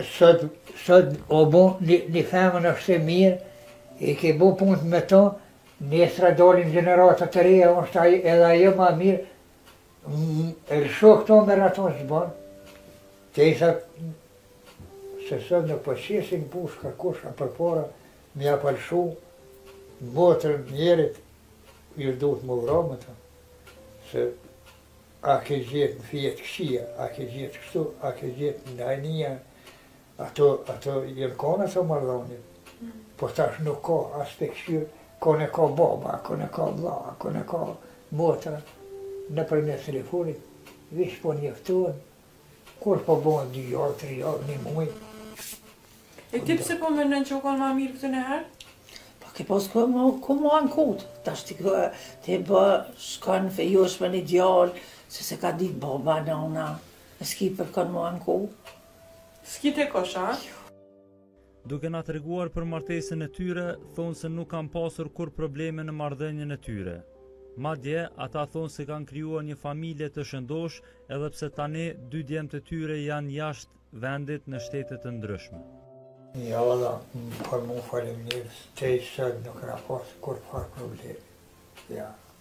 Sot, sot o bo një, një femën ish e mirë, i ke bo punët me to, nesër dolin gjenerata të reja, është aj, edhe ajo ma mirë, e lësho këto me e marrë aton s'banë, te i thët, se sot nuk po qesin bush ka kush a përpara, m'ia pa lshu, motrën njerit, ju duhet m'u vra me të, se A ke gjetë në fe të këqija, a ke gjetë kështu, a ke gjetë në hajnia, ato, ato, jenë konë ato marre, thonit, po tash nuk ka, as të kqyrë, kon a ka baba, kon a ka vlla, kon a ka motra, nëpërmes telefonit, veç po njoftohen, Kur po bëhen dy javë, tri javë, një muaj. E ti pse po mendon që u kanë më mirë kaherë? Po ke pas ku, ku m'u ankut. Tash ti k, ti be shkon fejohesh me një djalë, se s'e ka ditë baba, nona. S'ki për kan m'u anku. S'ki te kush, a? Jo. Duke na treguar për martesën e tyre, thonë se nuk kanë pasur kurrë probleme në marrëdhënien e tyre. Madje, ata thonë se kanë krijuar një familje të shëndoshë edhe pse tani dy djemtë e tyre janë jashtë vendit në shtete të ndryshme. Valla, për mu, falë njanit Zot, deri sot nuk kena pasur kurrfarë problemi. Ja.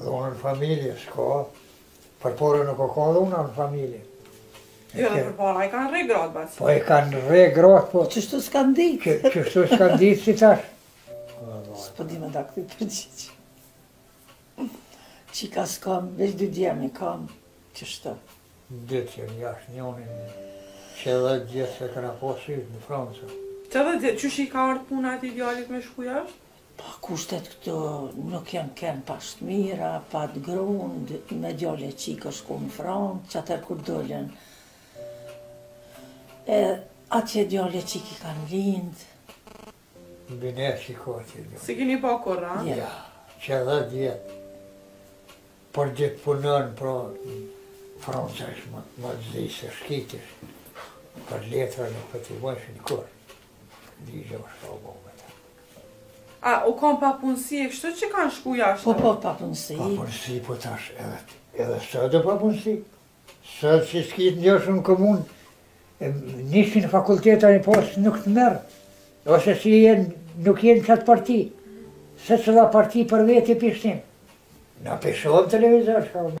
Dhunë në familje s'ka. Përpara nuk o kan dhunë në familje. Jo, edhe përpara, a i kanë rre gratë bash? Po i kanë rre gratë, po. Qështu s'kan ditë? Qështu s'kan ditë, si tash? S'po di me da këtë përgjigje. Qika s'kam, veç dy djem i kam, qështu. Dy djem, jashtë njonin, qe dhet vjet s'e kena pa hiç në Francë. Qe dhet vjet, qështu i ka ardhë puna ati djallit me shku jashtë? Po kushtet këtu nuk kan ken bash t'mira, pati grun me djal e çikë, është shku në Francë qatëherë kur dolën e atje djal e çikë i kan lind m'vjen çika atje djal s'i keni pa kurrë a? ja qe dhet vjet për dit punon pra Franca është më zi se shkijet për letra nuk po t'i bojshin kurrë Diçka është ka bohet. A, u kanë papunësi e kështu që kanë shku jashtë? Po, po, papunësi. Papunësi, po tash edhe, edhe sod papunësi. Sod që s'ki të njofshëm n'komunë, njëzet fakulteta me i pasë nuk të merr, ose si jenë, nuk je n'qat parti. Secila parti për vete i pishtim. Na po shohim televizor, shkallë.